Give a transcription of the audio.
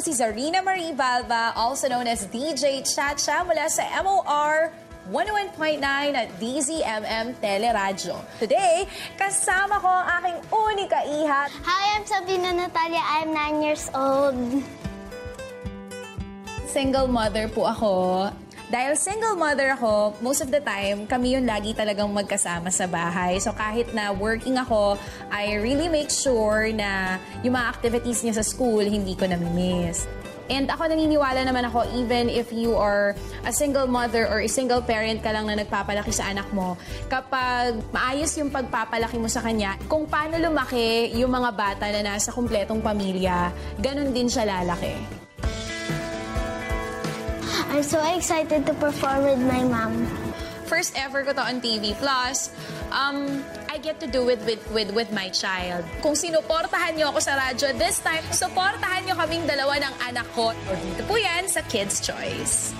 po si Zarina Marie Balba, also known as DJ Chacha mula sa MOR 101.9 at DZMM Teleradyo. Today, kasama ko ang aking unika ihat. Hi, I'm Sabrina Natalia. I'm 9 years old. Single mother po ako. Dahil single mother ako, most of the time, kami yung lagi talagang magkasama sa bahay. So kahit na working ako, I really make sure na yung mga activities niya sa school, hindi ko nami-miss. And ako naniniwala naman ako, even if you are a single mother or a single parent ka lang na nagpapalaki sa anak mo, kapag maayos yung pagpapalaki mo sa kanya, kung paano lumaki yung mga bata na nasa kumpletong pamilya, ganun din siya lalaki. I'm so excited to perform with my mom. first ever ko to on TV. Plus, um, I get to do it with, with, with my child. Kung sinuportahan niyo ako sa radyo this time, suportahan niyo kaming dalawa ng anak ko. O dito po yan sa Kids' Choice.